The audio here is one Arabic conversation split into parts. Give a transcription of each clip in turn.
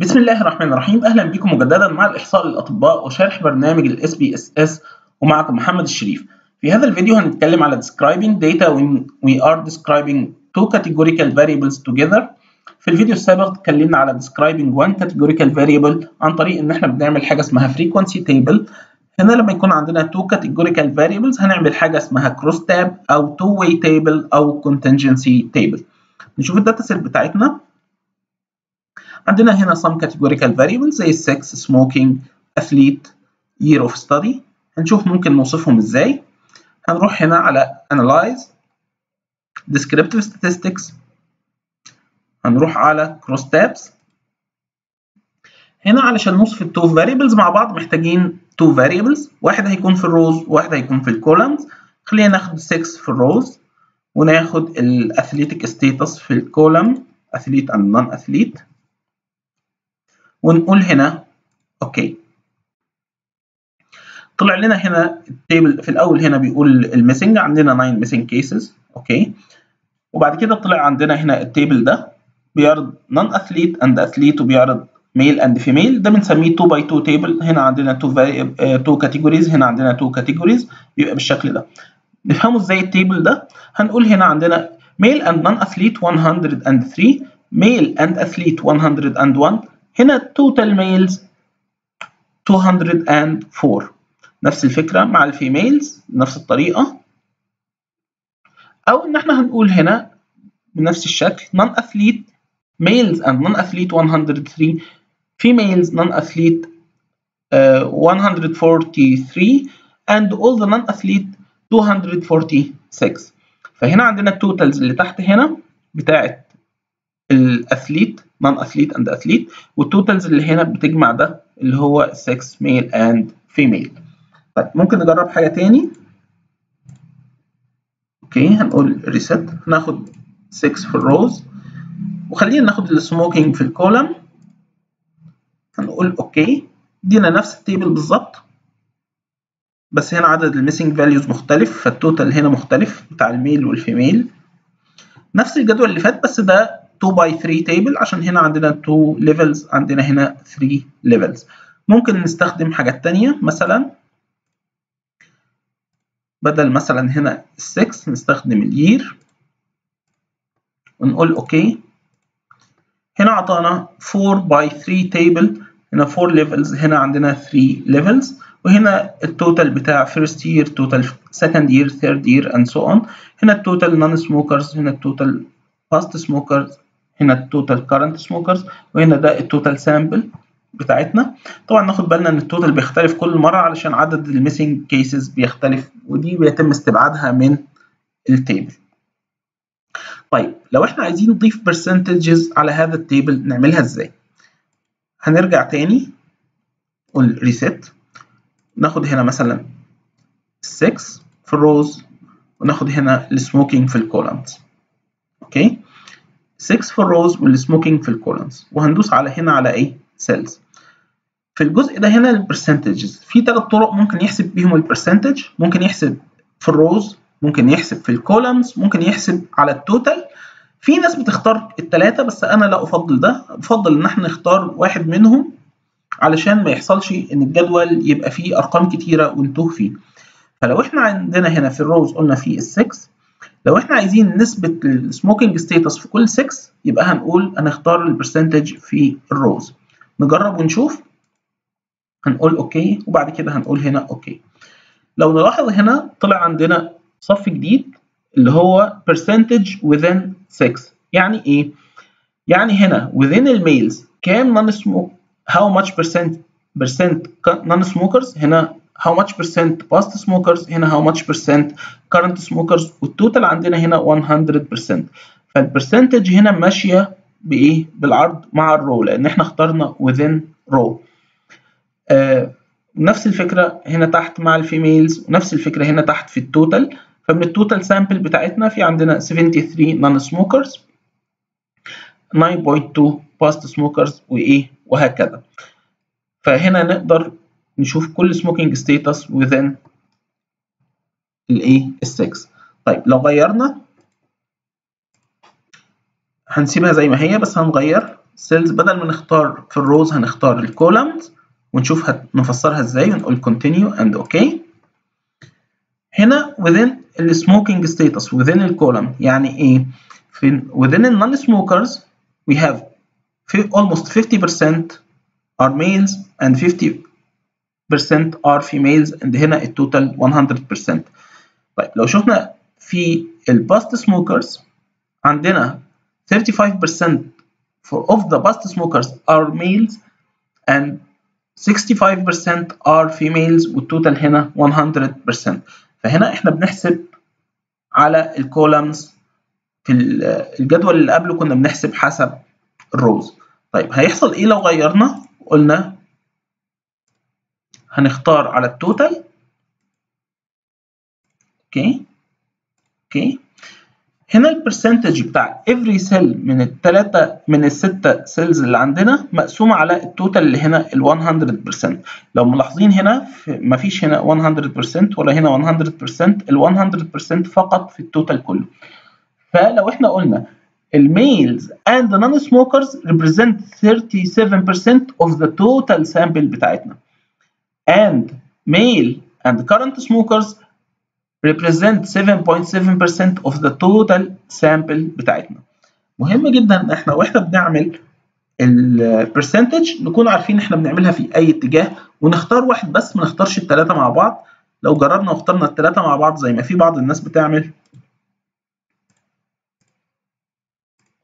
بسم الله الرحمن الرحيم. أهلا بكم مجددا مع الإحصاء للأطباء وشرح برنامج ال SPSS ومعكم محمد الشريف. في هذا الفيديو هنتكلم على describing data when we are describing two categorical variables together. في الفيديو السابق اتكلمنا على describing one categorical variable عن طريق إن إحنا بنعمل حاجة اسمها frequency table. هنا لما يكون عندنا two categorical variables هنعمل حاجة اسمها cross tab أو two way table أو contingency table. نشوف ال data set بتاعتنا. عندنا هنا some categorical variables زي sex, smoking, athlete, year of study. هنشوف ممكن نوصفهم إزاي. هنروح هنا على analyze descriptive statistics. هنروح على cross tabs. هنا علشان نوصف ال two variables مع بعض محتاجين two variables. واحد هيكون في ال rows وواحد هيكون في ال columns خلينا ناخد sex في ال rows وناخد ال athletic status في ال column athlete and non athlete ونقول هنا okay. طلع لنا هنا ال table في الأول هنا بيقول ال missing عندنا 9 missing cases okay. وبعد كده طلع عندنا هنا ال table ده بيعرض non athlete and athlete وبيعرض male and female ده بنسميه 2 by 2 table هنا عندنا 2 2 categories هنا عندنا 2 categories بيبقى بالشكل ده. نفهمه إزاي ال table ده؟ هنقول هنا عندنا male and non athlete 103 male and athlete 101 هنا total males 204 نفس الفكرة مع ال females نفس الطريقة. أو إن إحنا هنقول هنا بنفس الشكل non athlete males and non athlete 103 females non athlete uh, 143 and all the non athlete 246 فهنا عندنا ال totals اللي تحت هنا بتاعت ال athlete non athlete and athlete وال totals اللي هنا بتجمع ده اللي هو sex male and female طيب ممكن نجرب حاجة تاني؟ okay هنقول reset هناخد sex في ال rows. وخلينا ناخد ال smoking في ال column. هنقول okay دينا نفس ال table بالظبط. بس هنا عدد ال missing values مختلف فال total هنا مختلف بتاع ال male وال female نفس الجدول اللي فات بس ده 2 by 3 table عشان هنا عندنا 2 levels عندنا هنا 3 levels ممكن نستخدم حاجات تانية مثلا بدل مثلا هنا sex نستخدم ال year ونقول okay هنا عطانا 4 by 3 table هنا 4 levels هنا عندنا 3 levels وهنا ال total بتاع first year total second year third year and so on. هنا ال total non smokers هنا ال total past smokers هنا ال total current smokers وهنا ده ال total sample بتاعتنا. طبعا ناخد بالنا إن ال total بيختلف كل مرة علشان عدد ال missing cases بيختلف ودي بيتم استبعادها من ال table طيب لو إحنا عايزين نضيف percentages على هذا ال table نعملها إزاي؟ هنرجع تاني نقول reset ناخد هنا مثلا sex في ال rows وناخد هنا ال smoking في ال columns okay؟ sex في ال rows وال smoking في ال columns وهندوس على هنا على إيه cells في الجزء ده هنا ال percentages في ثلاث طرق ممكن يحسب بيهم ال percentage ممكن يحسب في ال rows ممكن يحسب في ال columns ممكن يحسب على ال total في ناس بتختار الثلاثه بس أنا لا أفضل ده. أفضل إن إحنا نختار واحد منهم علشان ما يحصلش إن الجدول يبقى فيه أرقام كتيرة ونتوه فيه. فلو إحنا عندنا هنا في ال rows قلنا في ال6 لو إحنا عايزين نثبت ال smoking status في كل 6 يبقى هنقول هنختار ال percentage في ال rows نجرب ونشوف. هنقول okay وبعد كده هنقول هنا okay لو نلاحظ هنا طلع عندنا صف جديد اللي هو percentage within 6 يعني إيه؟ يعني هنا within ال males كام non smoke how much percent percent non smokers هنا how much percent past smokers هنا how much percent current smokers. وال total عندنا هنا 100% فال percentage هنا ماشية بإيه؟ بالعرض مع ال row لأن إحنا اخترنا within row. آه نفس الفكرة هنا تحت مع ال females ونفس الفكرة هنا تحت في ال total فمن ال total sample بتاعتنا في عندنا 73 non smokers 9.2 past smokers وإيه؟ وهكذا. فهنا نقدر نشوف كل smoking status within الايه؟ ال6 طيب لو غيرنا هنسيبها زي ما هي بس هنغير cells. بدل ما نختار في الروز هنختار الكولمز ونشوف نفسرها إزاي ونقول continue and OK هنا within ال smoking status within الكولم يعني إيه؟ في within ال non smokers we have almost 50% are males and 50% are females and هنا التوتال 100% طيب لو شفنا في ال past smokers عندنا 35% for of the past smokers are males and 65% are females والتوتال هنا 100% فهنا إحنا بنحسب على الكولمز في الجدول اللي قبله كنا بنحسب حسب الروز طيب هيحصل إيه لو غيرنا؟ قلنا هنختار على ال total okay okay هنا ال percentage بتاع every cell من الثلاثة من الستة cells اللي عندنا مقسومة على ال total اللي هنا ال 100% لو ملاحظين هنا مفيش هنا 100% ولا هنا 100% ال 100% فقط في ال total كله. فلو إحنا قلنا ال males and the non-smokers represent 37% of the total sample بتاعتنا. And male and current smokers represent 7.7% of the total sample بتاعتنا. مهم جدا إحنا وإحنا بنعمل البرسنتج نكون عارفين إحنا بنعملها في أي اتجاه ونختار واحد بس ما نختارش الثلاثه مع بعض. لو جربنا واخترنا الثلاثه مع بعض زي ما في بعض الناس بتعمل.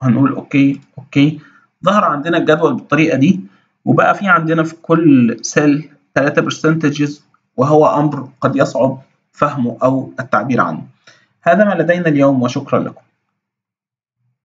هنقول okay okay. ظهر عندنا الجدول بالطريقة دي وبقى في عندنا في كل cell 3 percentages وهو أمر قد يصعب فهمه أو التعبير عنه. هذا ما لدينا اليوم وشكرا لكم.